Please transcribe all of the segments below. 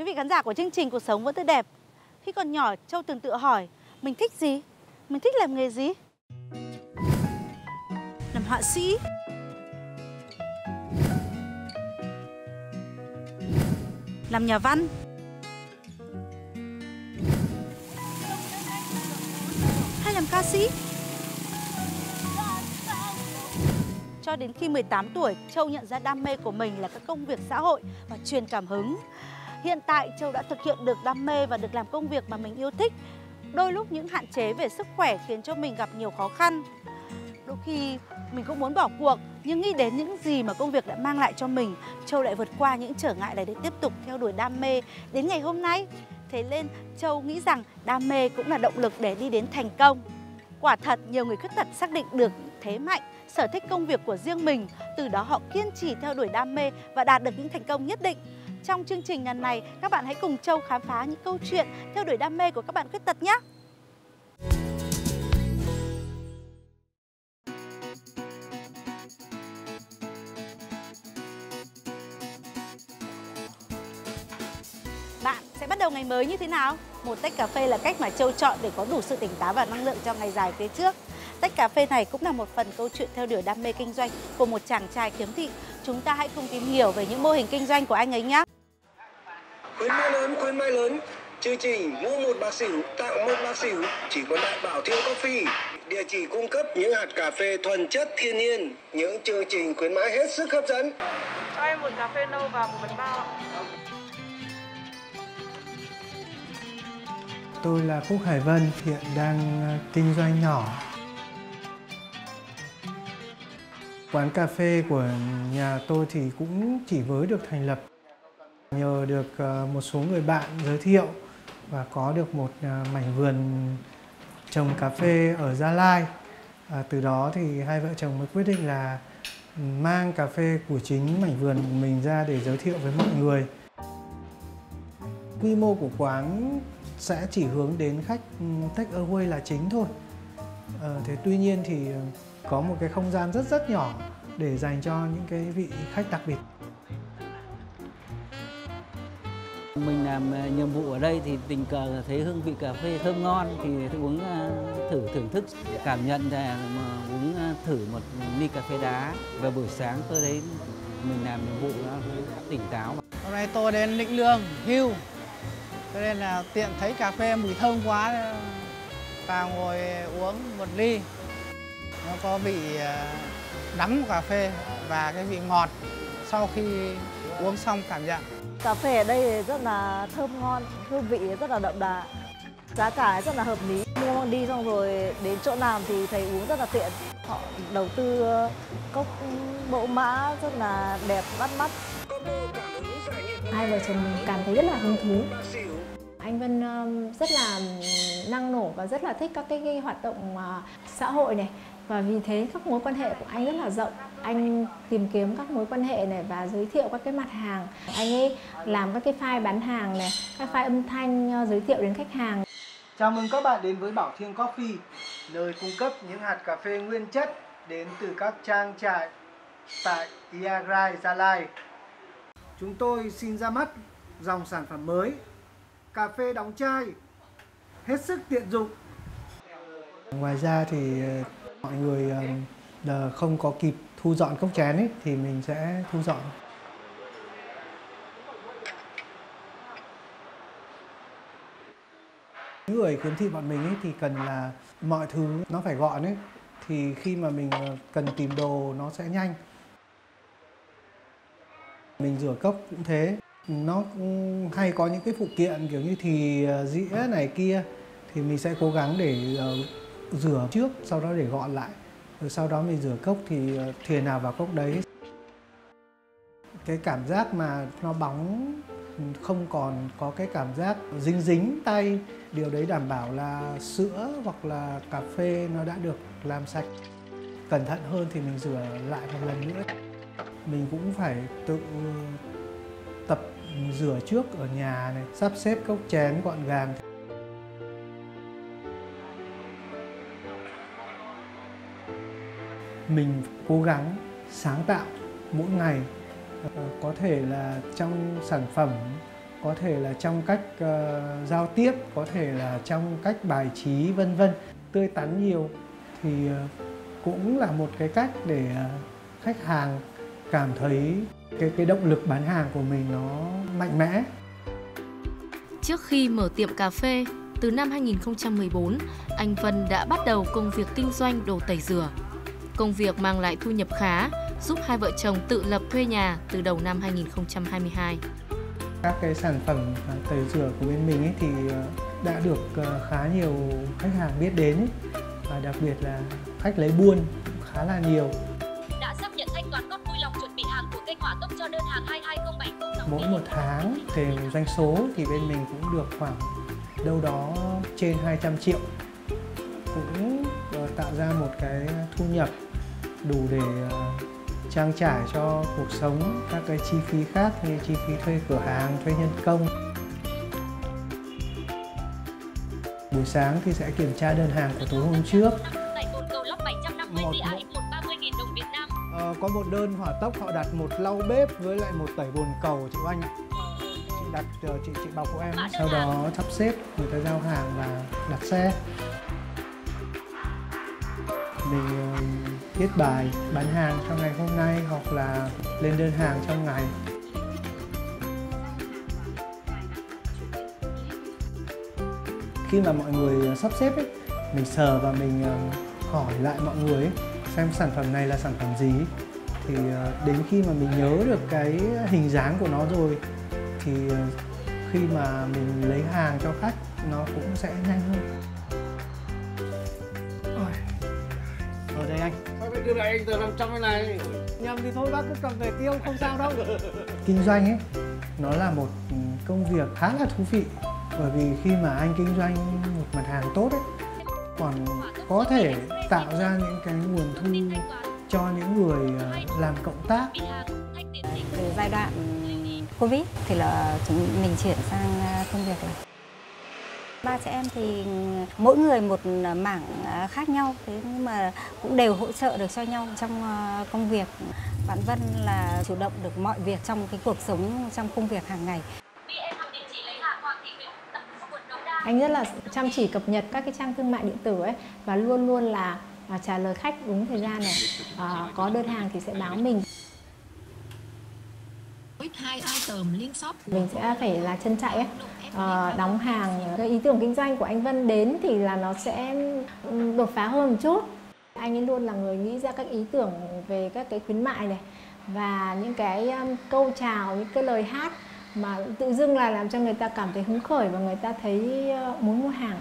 quý vị khán giả của chương trình Cuộc sống vẫn tươi đẹp. Khi còn nhỏ, Châu từng tự hỏi mình thích gì? Mình thích làm nghề gì? Làm họa sĩ? Làm nhà văn? Hay làm ca sĩ? Cho đến khi 18 tuổi, Châu nhận ra đam mê của mình là các công việc xã hội và truyền cảm hứng. Hiện tại Châu đã thực hiện được đam mê và được làm công việc mà mình yêu thích. Đôi lúc những hạn chế về sức khỏe khiến cho mình gặp nhiều khó khăn. Đôi khi mình cũng muốn bỏ cuộc nhưng nghĩ đến những gì mà công việc đã mang lại cho mình, Châu lại vượt qua những trở ngại này để tiếp tục theo đuổi đam mê đến ngày hôm nay. Thế nên Châu nghĩ rằng đam mê cũng là động lực để đi đến thành công. Quả thật nhiều người khuyết tật xác định được thế mạnh, sở thích công việc của riêng mình, từ đó họ kiên trì theo đuổi đam mê và đạt được những thành công nhất định. Trong chương trình lần này, các bạn hãy cùng Châu khám phá những câu chuyện theo đuổi đam mê của các bạn khuyết tật nhé. Bạn sẽ bắt đầu ngày mới như thế nào? Một tách cà phê là cách mà Châu chọn để có đủ sự tỉnh táo và năng lượng cho ngày dài phía trước. Tách cà phê này cũng là một phần câu chuyện theo đuổi đam mê kinh doanh của một chàng trai kiếm thị. Chúng ta hãy cùng tìm hiểu về những mô hình kinh doanh của anh ấy nhé. Khuyến mãi lớn. Chương trình mua một bạc xỉu tặng một bạc xỉu chỉ có đại bảo Thiên Coffee. Địa chỉ cung cấp những hạt cà phê thuần chất thiên nhiên, những chương trình khuyến mãi hết sức hấp dẫn. Cho em một cà phê nâu và một bánh bao ạ. Tôi là Phúc Hải Vân, hiện đang ờ, kinh doanh nhỏ. Quán cà phê của nhà tôi thì cũng chỉ mới được thành lập nhờ được ờ, một số người bạn giới thiệu và có được một ờ, mảnh vườn trồng cà phê ở Gia Lai. À, từ đó thì hai vợ chồng mới quyết định là mang cà phê của chính mảnh vườn của mình ra để giới thiệu với mọi người. Quy mô của quán sẽ chỉ hướng đến khách ừ, take away là chính thôi. À, thế tuy nhiên thì có một cái không gian rất rất nhỏ để dành cho những cái vị khách đặc biệt. Mình làm ờ, nhiệm vụ ở đây thì tình cờ thấy hương vị cà phê thơm ngon thì uống ờ, thử thưởng thức. Cảm nhận là uống ờ, thử một ly cà phê đá. Vào buổi sáng tôi thấy mình làm nhiệm vụ nó tỉnh táo. Hôm nay tôi đến Định Lương, hưu. Cho nên là tiện thấy cà phê mùi thơm quá vào ngồi uống một ly. Nó có vị đắng của cà phê và cái vị ngọt sau khi uống xong cảm nhận. Cà phê ở đây rất là thơm ngon, hương vị rất là đậm đà. Giá cả rất là hợp lý. Mua mang đi xong rồi đến chỗ làm thì thấy uống rất là tiện. Họ đầu tư ờ, cốc mẫu mã rất là đẹp, bắt mắt. hai vợ chồng mình cảm thấy rất là hứng thú anh Vân rất là năng nổ và rất là thích các cái, hoạt động ờ, xã hội này và vì thế các mối quan hệ của anh rất là rộng anh tìm kiếm các mối quan hệ này và giới thiệu các cái mặt hàng anh ấy làm các cái file bán hàng này các file âm thanh uh, giới thiệu đến khách hàng Chào mừng các bạn đến với Bảo Thiên Coffee, nơi cung cấp những hạt cà phê nguyên chất đến từ các trang trại tại Iagrai, Gia Lai. Chúng tôi xin ra mắt dòng sản phẩm mới, cà phê đóng chai, hết sức tiện dụng. Ngoài ra thì ờ, mọi người ờ, không có kịp thu dọn cốc chén ấy, thì mình sẽ thu dọn Những người khiếm thị bọn mình ấy thì cần là mọi thứ nó phải gọn ấy thì khi mà mình ờ, cần tìm đồ nó sẽ nhanh. Mình rửa cốc cũng thế, nó cũng hay có những cái phụ kiện kiểu như thì dĩa này kia thì mình sẽ cố gắng để ờ, rửa trước, sau đó để gọn lại. Rồi sau đó mình rửa cốc thì ờ, thìa nào vào cốc đấy. Cái cảm giác mà nó bóng ừ, không còn có cái cảm giác dính dính tay, điều đấy đảm bảo là sữa hoặc là cà phê nó đã được làm sạch cẩn thận hơn thì mình rửa lại một lần nữa mình cũng phải tự tập rửa trước ở nhà này, sắp xếp cốc chén gọn gàng mình cố gắng sáng tạo mỗi ngày. Ờ, có thể là trong sản phẩm có thể là trong cách uh, giao tiếp có thể là trong cách bài trí vân vân. Tươi tắn nhiều thì uh, cũng là một cái cách để uh, khách hàng cảm thấy cái cái động lực bán hàng của mình nó mạnh mẽ. Trước khi mở tiệm cà phê, từ năm 2014, anh Vân đã bắt đầu công việc kinh doanh đồ tẩy rửa. Công việc mang lại thu nhập khá, giúp hai vợ chồng tự lập thuê nhà từ đầu năm 2022. Các cái sản phẩm à, tẩy rửa của bên mình ấy thì à, đã được à, khá nhiều khách hàng biết đến ấy. và đặc biệt là khách lấy buôn khá là nhiều. Đã xác nhận thanh toán góp vui lòng chuẩn bị hàng của kênh hỏa tốc cho đơn hàng 22070 Mỗi một tháng thì doanh số thì bên mình cũng được khoảng đâu đó trên 200 triệu cũng ờ, tạo ra một cái thu nhập đủ để ờ, trang trải cho cuộc sống các cái chi phí khác như chi phí thuê cửa hàng, thuê nhân công. Buổi sáng thì sẽ kiểm tra đơn hàng của tối hôm trước. Một, Ờ, có một đơn hỏa tốc họ đặt một lau bếp với lại một tẩy bồn cầu chị Oanh ạ. Chị đặt ờ, chị chị bảo của em sau đó sắp xếp người ta giao hàng và đặt xe. Mình ờ, viết bài bán hàng cho ngày hôm nay hoặc là lên đơn hàng trong ngày. Khi mà mọi người ờ, sắp xếp ấy, mình sờ và mình ờ, hỏi lại mọi người ấy, xem sản phẩm này là sản phẩm gì thì ờ, đến khi mà mình nhớ được cái hình dáng của nó rồi thì khi mà mình lấy hàng cho khách nó cũng sẽ nhanh hơn cái này anh tờ 500 cái này. Nhầm thì thôi bác cứ cầm về tiêu không sao đâu. Kinh doanh ấy nó là một công việc khá là thú vị. Bởi vì khi mà anh kinh doanh một mặt hàng tốt ấy còn có thể tạo ra những cái nguồn thu cho những người ờ, làm cộng tác. Từ giai đoạn Covid thì là chúng mình chuyển sang à, công việc là ba chị em thì mỗi người một mảng à, khác nhau thế nhưng mà cũng đều hỗ trợ được cho nhau trong à, công việc. Bạn Vân là chủ động được mọi việc trong cái cuộc sống trong công việc hàng ngày. Anh rất là chăm chỉ cập nhật các cái trang thương mại điện tử ấy và luôn luôn là à, trả lời khách đúng thời gian này. À, có đơn hàng thì sẽ báo mình. Mình sẽ phải là chân chạy ấy Ờ, đóng hàng cái ý tưởng kinh doanh của anh Vân đến thì là nó sẽ ừ, đột phá hơn một chút anh ấy luôn là người nghĩ ra các ý tưởng về các cái khuyến mại này và những cái um, câu chào những cái lời hát mà tự dưng là làm cho người ta cảm thấy hứng khởi và người ta thấy uh, muốn mua hàng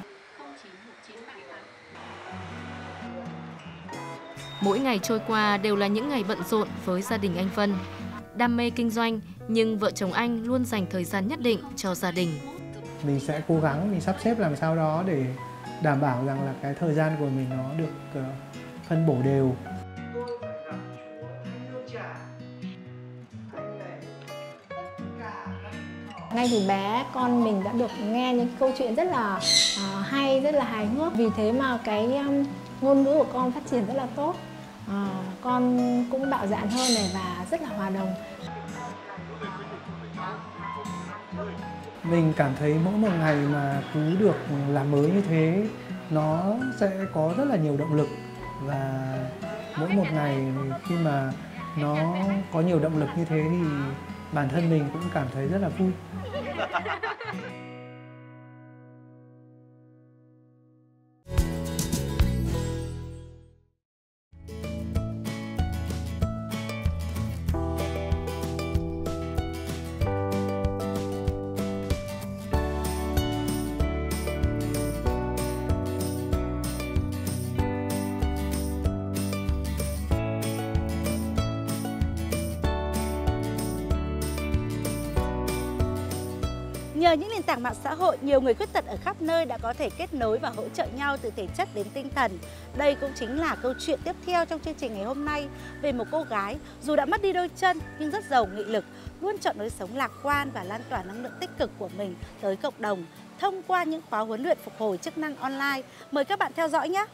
Mỗi ngày trôi qua đều là những ngày bận rộn với gia đình anh Vân. Đam mê kinh doanh, nhưng vợ chồng anh luôn dành thời gian nhất định cho gia đình mình sẽ cố gắng mình sắp xếp làm sao đó để đảm bảo rằng là cái thời gian của mình nó được ờ, phân bổ đều. Ngay từ bé con mình đã được nghe những câu chuyện rất là à, hay rất là hài hước. Vì thế mà cái um, ngôn ngữ của con phát triển rất là tốt. À, con cũng bạo dạn hơn này và rất là hòa đồng mình cảm thấy mỗi một ngày mà cứ được làm mới như thế, nó sẽ có rất là nhiều động lực. Và mỗi một ngày khi mà nó có nhiều động lực như thế thì bản thân mình cũng cảm thấy rất là vui. Nhờ những nền tảng mạng xã hội, nhiều người khuyết tật ở khắp nơi đã có thể kết nối và hỗ trợ nhau từ thể chất đến tinh thần. Đây cũng chính là câu chuyện tiếp theo trong chương trình ngày hôm nay về một cô gái dù đã mất đi đôi chân nhưng rất giàu nghị lực, luôn chọn lối sống lạc quan và lan tỏa năng lượng tích cực của mình tới cộng đồng thông qua những khóa huấn luyện phục hồi chức năng online. Mời các bạn theo dõi nhé!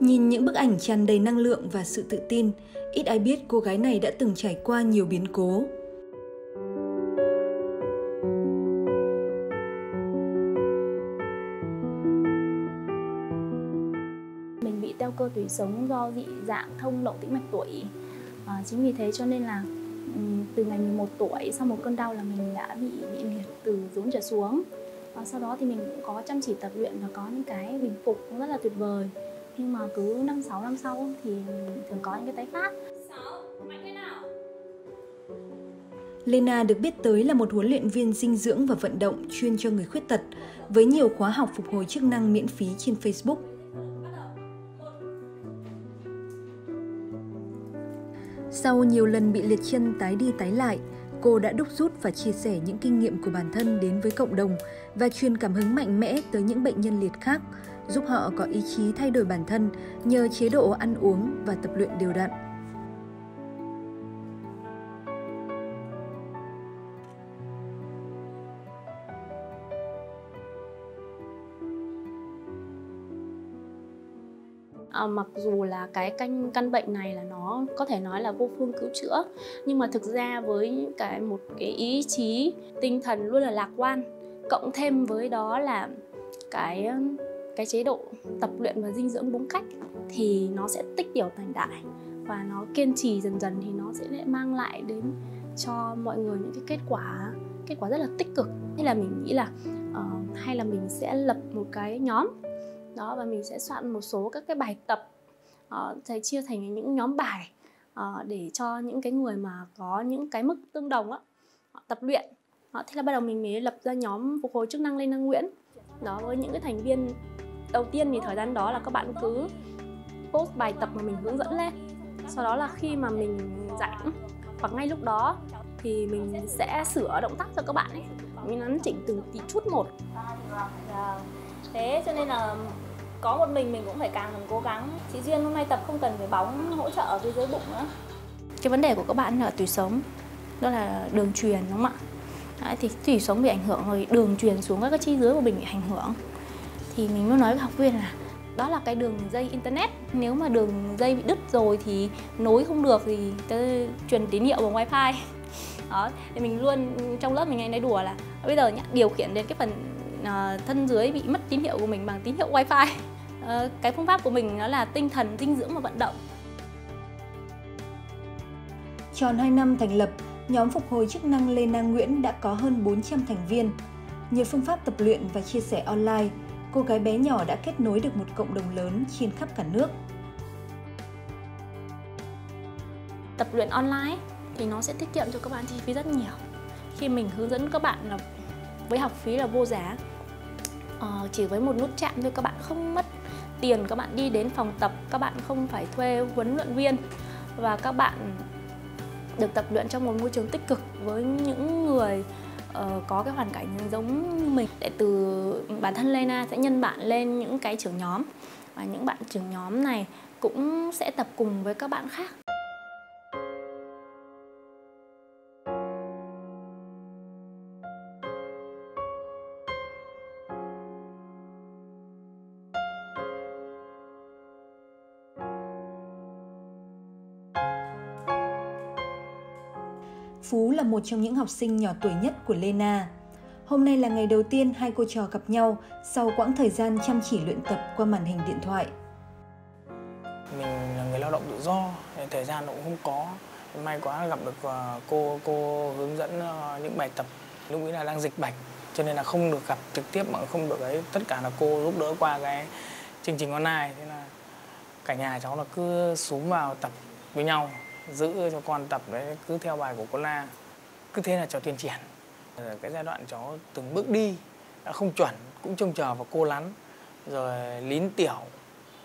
Nhìn những bức ảnh tràn đầy năng lượng và sự tự tin, ít ai biết cô gái này đã từng trải qua nhiều biến cố. Mình bị teo cơ tủy sống do dị dạng thông lậu tĩnh mạch tuổi. À, chính vì thế cho nên là ừ, từ ngày 11 tuổi sau một cơn đau là mình đã bị bị liệt từ rốn trở xuống và sau đó thì mình cũng có chăm chỉ tập luyện và có những cái bình phục rất là tuyệt vời nhưng mà cứ năm sáu năm sau thì thường có những cái tái phát Lena được biết tới là một huấn luyện viên dinh dưỡng và vận động chuyên cho người khuyết tật với nhiều khóa học phục hồi chức năng miễn phí trên Facebook. Sau nhiều lần bị liệt chân tái đi tái lại, cô đã đúc rút và chia sẻ những kinh nghiệm của bản thân đến với cộng đồng và truyền cảm hứng mạnh mẽ tới những bệnh nhân liệt khác, giúp họ có ý chí thay đổi bản thân nhờ chế độ ăn uống và tập luyện đều đặn. à, mặc dù là cái căn căn bệnh này là nó có thể nói là vô phương cứu chữa nhưng mà thực ra với cái một cái ý chí tinh thần luôn là lạc quan cộng thêm với đó là cái cái chế độ tập luyện và dinh dưỡng đúng cách thì nó sẽ tích tiểu thành đại và nó kiên trì dần dần thì nó sẽ mang lại đến cho mọi người những cái kết quả kết quả rất là tích cực. Hay là mình nghĩ là uh, hay là mình sẽ lập một cái nhóm đó và mình sẽ soạn một số các cái bài tập uh, sẽ chia thành những nhóm bài uh, để cho những cái người mà có những cái mức tương đồng á tập luyện. Uh, thế là bắt đầu mình mới lập ra nhóm phục hồi chức năng lên năng Nguyễn. Đó với những cái thành viên đầu tiên thì thời gian đó là các bạn cứ post bài tập mà mình hướng dẫn lên. Sau đó là khi mà mình rảnh hoặc ngay lúc đó thì mình sẽ sửa động tác cho các bạn ấy. Mình nắn chỉnh từng tí chút một. Thế cho nên là có một mình mình cũng phải càng cần cố gắng. Chị duyên hôm nay tập không cần phải bóng hỗ trợ ở phía dưới bụng nữa. Cái vấn đề của các bạn là tủy sống đó là đường truyền đúng không ạ? Đấy, thì tủy sống bị ảnh hưởng rồi đường truyền xuống các cái chi dưới của mình bị ảnh hưởng thì mình mới nói với học viên là đó là cái đường dây internet. Nếu mà đường dây bị đứt rồi thì nối không được thì truyền tín hiệu bằng wifi. Đó thì mình luôn trong lớp mình hay nói đùa là bây giờ nhá, điều khiển đến cái phần uh, thân dưới bị mất tín hiệu của mình bằng tín hiệu wifi. Uh, cái phương pháp của mình nó là tinh thần dinh dưỡng và vận động. Tròn 2 năm thành lập, nhóm phục hồi chức năng Lê năng Nguyễn đã có hơn 400 thành viên. nhiều phương pháp tập luyện và chia sẻ online, cô gái bé nhỏ đã kết nối được một cộng đồng lớn trên khắp cả nước. Tập luyện online thì nó sẽ tiết kiệm cho các bạn chi phí rất nhiều. Khi mình hướng dẫn các bạn là với học phí là vô giá ờ, chỉ với một nút chạm thôi các bạn không mất tiền các bạn đi đến phòng tập các bạn không phải thuê huấn luyện viên và các bạn được tập luyện trong một môi trường tích cực với những người uh, có cái hoàn cảnh giống mình. Để từ bản thân Lena sẽ nhân bạn lên những cái trưởng nhóm. Và những bạn trưởng nhóm này cũng sẽ tập cùng với các bạn khác. Phú là một trong những học sinh nhỏ tuổi nhất của Lena. Hôm nay là ngày đầu tiên hai cô trò gặp nhau sau quãng thời gian chăm chỉ luyện tập qua màn hình điện thoại. Mình là người lao động tự do, nên thời gian cũng không có. May quá gặp được ờ, cô cô hướng dẫn ờ, những bài tập. Lúc ấy là đang dịch bệnh, cho nên là không được gặp trực tiếp mà không được ấy. Tất cả là cô giúp đỡ qua cái chương trình online. Thế là cả nhà cháu là cứ xuống vào tập với nhau giữ cho con tập đấy, cứ theo bài của cô La, cứ thế là cháu tuyên triển. Cái giai đoạn cháu từng bước đi, đã không chuẩn, cũng trông chờ vào cô lắn rồi lín tiểu,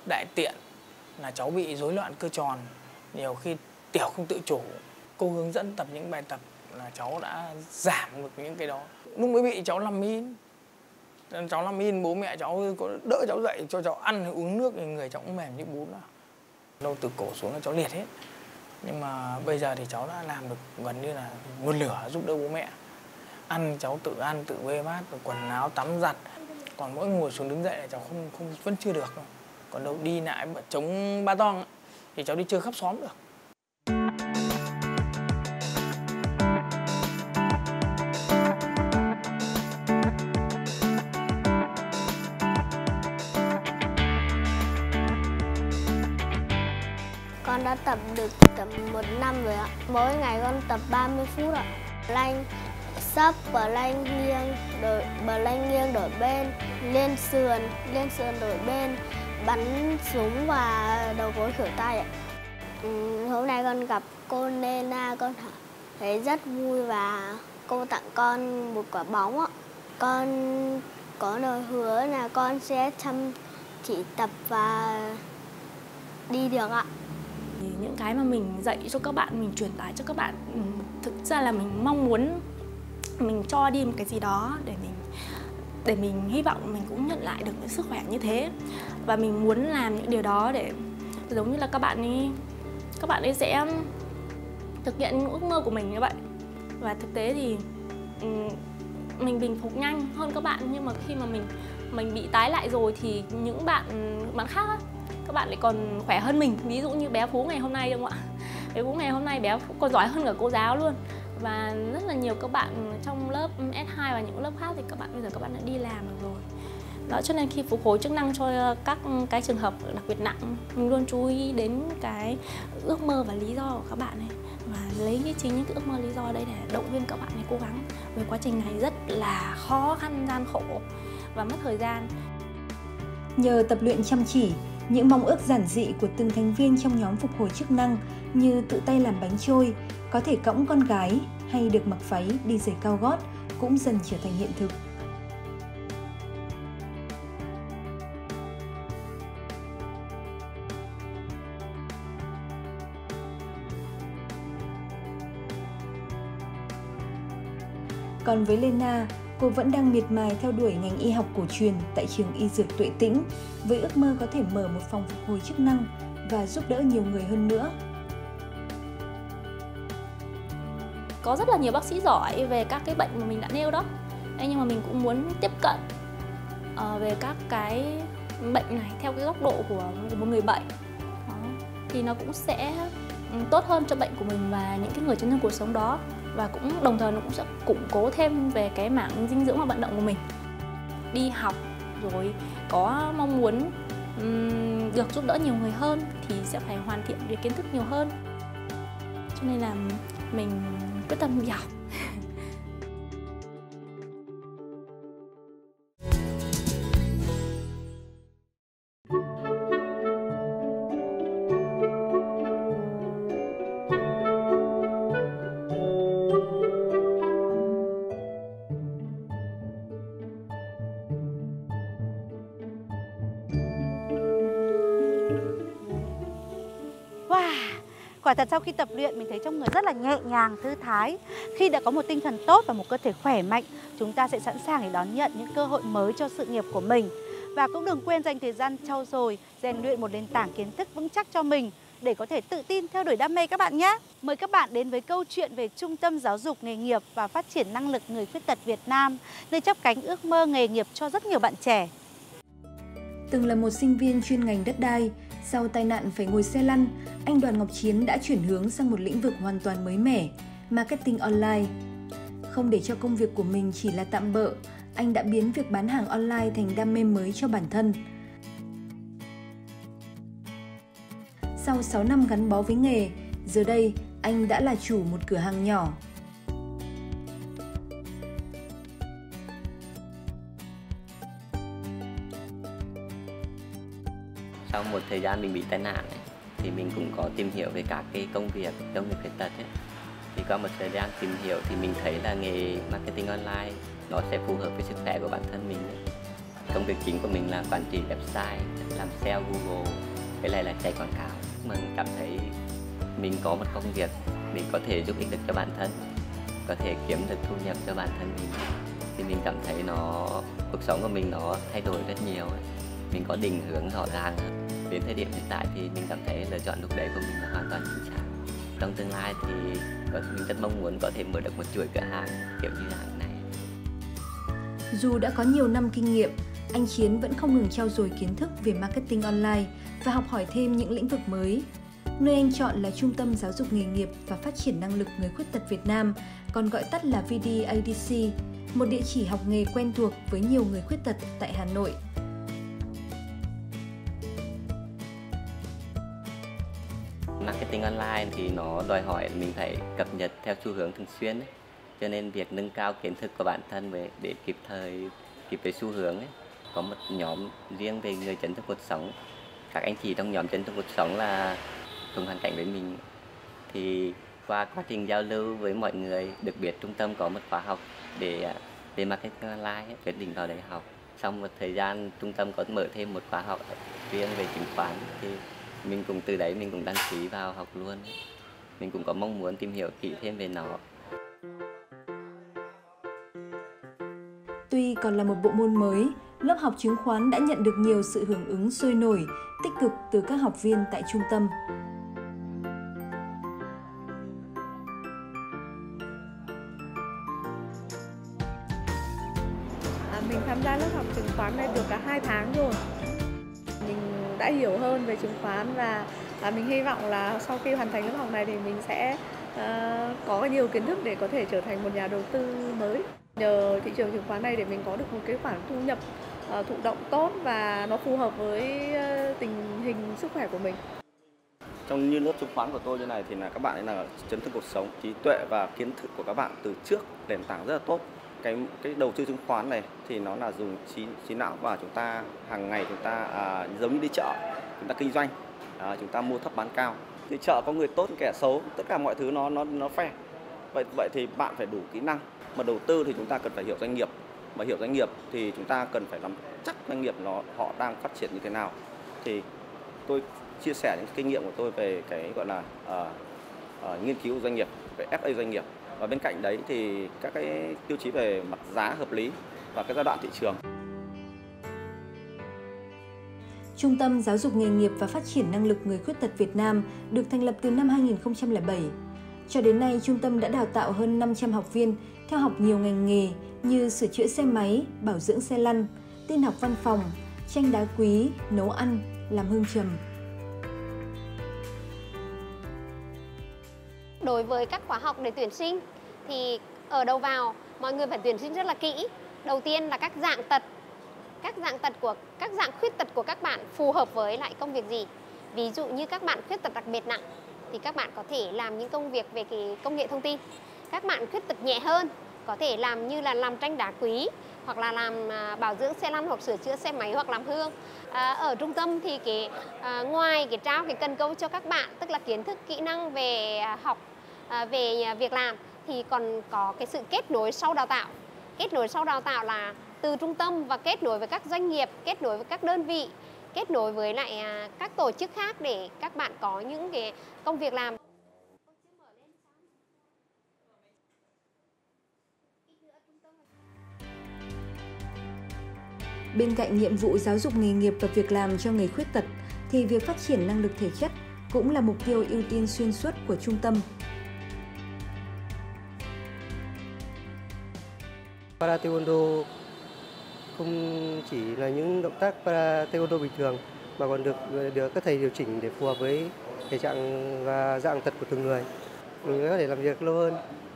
đại tiện là cháu bị rối loạn cơ tròn, nhiều khi tiểu không tự chủ. Cô hướng dẫn tập những bài tập là cháu đã giảm được những cái đó. Lúc mới bị cháu làm in, cháu làm in, bố mẹ cháu có đỡ cháu dậy, cho cháu ăn, uống nước thì người cháu cũng mềm như bún. À lâu từ cổ xuống là cháu liệt hết nhưng mà bây giờ thì cháu đã làm được gần như là nguồn lửa giúp đỡ bố mẹ. Ăn cháu tự ăn, tự bê bát quần áo tắm giặt. Còn mỗi ngồi xuống đứng dậy là cháu không không, vẫn chưa được. Còn đâu đi lại chống ba toang thì cháu đi chơi khắp xóm được. Con đã tập được tầm một năm rồi ạ. Mỗi ngày con tập 30 phút ạ. Lanh sấp, bờ lanh nghiêng, đổi bờ lanh nghiêng đổi bên, lên sườn, lên sườn đổi bên, bắn súng và đầu gối khử tay ạ. Ừ, hôm nay con gặp cô Nena, con thấy rất vui và cô tặng con một quả bóng ạ. Con có lời hứa là con sẽ chăm chỉ tập và đi được ạ những cái mà mình dạy cho các bạn mình truyền tải cho các bạn ừ, thực ra là mình mong muốn mình cho đi một cái gì đó để mình để mình hy vọng mình cũng nhận lại được những sức khỏe như thế. Và mình muốn làm những điều đó để giống như là các bạn ấy các bạn ấy sẽ ừ, thực hiện những ước mơ của mình như vậy. Và thực tế thì ừ, mình bình phục nhanh hơn các bạn nhưng mà khi mà mình mình bị tái lại rồi thì những bạn bạn khác á, các bạn lại còn khỏe hơn mình. Ví dụ như bé phú ngày hôm nay, đúng không ạ? Bé phú ngày hôm nay bé còn giỏi hơn cả cô giáo luôn. Và rất là nhiều các bạn trong lớp S2 và những lớp khác thì các bạn bây giờ các bạn đã đi làm được rồi. Đó, cho nên khi phục hồi chức năng cho các cái trường hợp đặc biệt nặng, mình luôn chú ý đến cái ước mơ và lý do của các bạn này và lấy cái chính những cái ước mơ, lý do đây để động viên các bạn này cố gắng về quá trình này rất là khó khăn, gian khổ và mất thời gian. Nhờ tập luyện chăm chỉ những mong ước giản dị của từng thành viên trong nhóm phục hồi chức năng như tự tay làm bánh trôi, có thể cõng con gái hay được mặc váy đi giày cao gót cũng dần trở thành hiện thực. Còn với Lena, cô vẫn đang miệt mài theo đuổi ngành y học cổ truyền tại trường y dược Tuệ Tĩnh với ước mơ có thể mở một phòng phục hồi chức năng và giúp đỡ nhiều người hơn nữa. Có rất là nhiều bác sĩ giỏi về các cái bệnh mà mình đã nêu đó. Nhưng mà mình cũng muốn tiếp cận ờ, về các cái bệnh này theo cái góc độ của, một người bệnh. Đó. Thì nó cũng sẽ ừ, tốt hơn cho bệnh của mình và những cái người chấn thương cuộc sống đó và cũng đồng thời nó cũng sẽ củng cố thêm về cái mảng dinh dưỡng và vận động của mình. Đi học rồi có mong muốn um, được giúp đỡ nhiều người hơn thì sẽ phải hoàn thiện về kiến thức nhiều hơn. Cho nên là mình quyết tâm đi học. Thật sau khi tập luyện mình thấy trong người rất là nhẹ nhàng, thư thái. Khi đã có một tinh thần tốt và một cơ thể khỏe mạnh, chúng ta sẽ sẵn sàng để đón nhận những cơ hội mới cho sự nghiệp của mình. Và cũng đừng quên dành thời gian trau dồi, rèn luyện một nền tảng kiến thức vững chắc cho mình để có thể tự tin theo đuổi đam mê các bạn nhé. Mời các bạn đến với câu chuyện về Trung tâm Giáo dục Nghề nghiệp và Phát triển Năng lực Người Khuyết tật Việt Nam, nơi chấp cánh ước mơ nghề nghiệp cho rất nhiều bạn trẻ. Từng là một sinh viên chuyên ngành đất đai, sau tai nạn phải ngồi xe lăn, anh Đoàn Ngọc Chiến đã chuyển hướng sang một lĩnh vực hoàn toàn mới mẻ, marketing online. Không để cho công việc của mình chỉ là tạm bợ, anh đã biến việc bán hàng online thành đam mê mới cho bản thân. Sau 6 năm gắn bó với nghề, giờ đây anh đã là chủ một cửa hàng nhỏ một thời gian mình bị tai nạn ấy, thì mình cũng có tìm hiểu về các cái công việc cho người khuyết tật ấy. thì qua một thời gian tìm hiểu thì mình thấy là nghề marketing online nó sẽ phù hợp với sức khỏe của bản thân mình ấy. công việc chính của mình là quản trị website làm SEO Google với lại là chạy quảng cáo mình cảm thấy mình có một công việc mình có thể giúp ích được cho bản thân có thể kiếm được thu nhập cho bản thân mình thì mình cảm thấy nó cuộc sống của mình nó thay đổi rất nhiều ấy. mình có định hướng rõ ràng hơn đến thời điểm hiện tại thì mình cảm thấy lựa chọn lúc đấy của mình là hoàn toàn chính xác trong tương lai thì mình rất mong muốn có thể mở được một chuỗi cửa hàng kiểu như hàng này dù đã có nhiều năm kinh nghiệm anh Chiến vẫn không ngừng trau dồi kiến thức về marketing online và học hỏi thêm những lĩnh vực mới. Nơi anh chọn là Trung tâm Giáo dục Nghề nghiệp và Phát triển Năng lực Người Khuyết tật Việt Nam, còn gọi tắt là VDADC, một địa chỉ học nghề quen thuộc với nhiều người khuyết tật tại Hà Nội. Marketing online thì nó đòi hỏi mình phải cập nhật theo xu hướng thường xuyên ấy. Cho nên việc nâng cao kiến thức của bản thân về để kịp thời kịp với xu hướng ấy. Có một nhóm riêng về người chấn thương cuộc sống. Các anh chị trong nhóm chấn thương cuộc sống là cùng hoàn cảnh với mình thì qua quá trình giao lưu với mọi người được biết trung tâm có một khóa học để về marketing online ấy, quyết định vào đấy học sau một thời gian trung tâm có mở thêm một khóa học riêng về chứng khoán thì mình cũng từ đấy mình cũng đăng ký vào học luôn mình cũng có mong muốn tìm hiểu kỹ thêm về nó Tuy còn là một bộ môn mới, lớp học chứng khoán đã nhận được nhiều sự hưởng ứng sôi nổi, tích cực từ các học viên tại trung tâm. À, mình tham gia lớp học chứng khoán này được cả 2 tháng rồi. Đã hiểu hơn về chứng khoán và và mình hy vọng là sau khi hoàn thành lớp học này thì mình sẽ uh, có nhiều kiến thức để có thể trở thành một nhà đầu tư mới. Nhờ thị trường chứng khoán này để mình có được một cái khoản thu nhập uh, thụ động tốt và nó phù hợp với uh, tình hình sức khỏe của mình. Trong như lớp chứng khoán của tôi như này thì là các bạn ấy là chấn thương cuộc sống, trí tuệ và kiến thức của các bạn từ trước nền tảng rất là tốt. Cái cái đầu tư chứng khoán này thì nó là dùng trí trí não và chúng ta hàng ngày chúng ta à, giống như đi chợ, chúng ta kinh doanh, à, chúng ta mua thấp bán cao. Thì chợ có người tốt kẻ xấu, tất cả mọi thứ nó nó nó phe Vậy vậy thì bạn phải đủ kỹ năng. Mà đầu tư thì chúng ta cần phải hiểu doanh nghiệp. Mà hiểu doanh nghiệp thì chúng ta cần phải nắm chắc doanh nghiệp nó họ đang phát triển như thế nào. Thì tôi chia sẻ những kinh nghiệm của tôi về cái gọi là uh, uh, nghiên cứu doanh nghiệp về FA doanh nghiệp và bên cạnh đấy thì các cái tiêu chí về mặt giá hợp lý và cái giai đoạn thị trường. Trung tâm Giáo dục Nghề nghiệp và Phát triển Năng lực Người Khuyết tật Việt Nam được thành lập từ năm 2007. Cho đến nay, trung tâm đã đào tạo hơn 500 học viên theo học nhiều ngành nghề như sửa chữa xe máy, bảo dưỡng xe lăn, tin học văn phòng, tranh đá quý, nấu ăn, làm hương trầm, Đối với các khóa học để tuyển sinh thì ở đầu vào mọi người phải tuyển sinh rất là kỹ. Đầu tiên là các dạng tật, các dạng tật của các dạng khuyết tật của các bạn phù hợp với lại công việc gì. Ví dụ như các bạn khuyết tật đặc biệt nặng thì các bạn có thể làm những công việc về cái công nghệ thông tin. Các bạn khuyết tật nhẹ hơn có thể làm như là làm tranh đá quý hoặc là làm à, bảo dưỡng xe lăn hoặc sửa chữa xe máy hoặc làm hương à, ở trung tâm thì cái à, ngoài cái trao cái cần câu cho các bạn tức là kiến thức kỹ năng về học à, về à, việc làm thì còn có cái sự kết nối sau đào tạo kết nối sau đào tạo là từ trung tâm và kết nối với các doanh nghiệp kết nối với các đơn vị kết nối với lại à, các tổ chức khác để các bạn có những cái công việc làm Bên cạnh nhiệm vụ giáo dục nghề nghiệp và việc làm cho người khuyết tật, thì việc phát triển năng lực thể chất cũng là mục tiêu ưu tiên xuyên suốt của trung tâm. Para Taekwondo không chỉ là những động tác para Taekwondo bình thường mà còn được được các thầy điều chỉnh để phù hợp với thể trạng và dạng tật của từng người. Mình có thể làm việc lâu hơn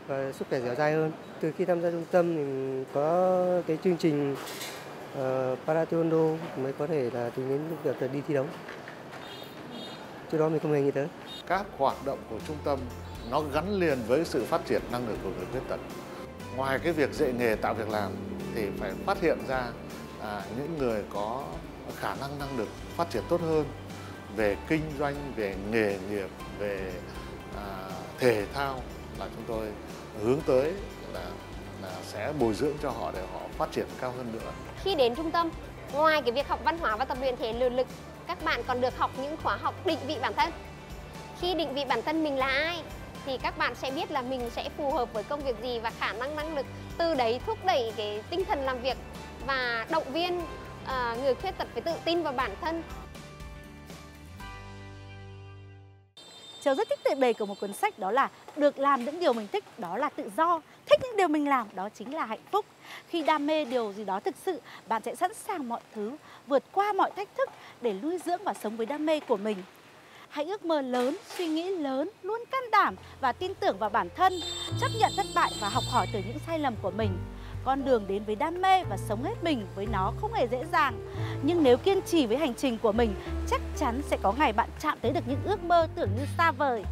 và sức khỏe dẻo dai hơn. Từ khi tham gia trung tâm mình có cái chương trình ờ, uh, para Taekwondo mới có thể là tính đến việc là đi thi đấu. Trước đó mình không hề nghĩ tới. Các hoạt động của trung tâm nó gắn liền với sự phát triển năng lực của người khuyết tật ngoài cái việc dạy nghề tạo việc làm thì phải phát hiện ra à, những người có khả năng năng lực phát triển tốt hơn về kinh doanh về nghề nghiệp về à, thể thao là chúng tôi hướng tới là, là sẽ bồi dưỡng cho họ để họ phát triển cao hơn nữa. Khi đến trung tâm ngoài cái việc học văn hóa và tập luyện thể lực lực các bạn còn được học những khóa học định vị bản thân. Khi định vị bản thân mình là ai? Thì các bạn sẽ biết là mình sẽ phù hợp với công việc gì và khả năng năng lực từ đấy thúc đẩy cái tinh thần làm việc và động viên uh, người khuyết tật phải tự tin vào bản thân Cháu rất thích tựa đề của một cuốn sách đó là được làm những điều mình thích đó là tự do, thích những điều mình làm đó chính là hạnh phúc. Khi đam mê điều gì đó thực sự, bạn sẽ sẵn sàng mọi thứ, vượt qua mọi thách thức để nuôi dưỡng và sống với đam mê của mình. Hãy ước mơ lớn, suy nghĩ lớn, luôn can đảm và tin tưởng vào bản thân, chấp nhận thất bại và học hỏi từ những sai lầm của mình. Con đường đến với đam mê và sống hết mình với nó không hề dễ dàng. Nhưng nếu kiên trì với hành trình của mình, chắc chắn sẽ có ngày bạn chạm tới được những ước mơ tưởng như xa vời.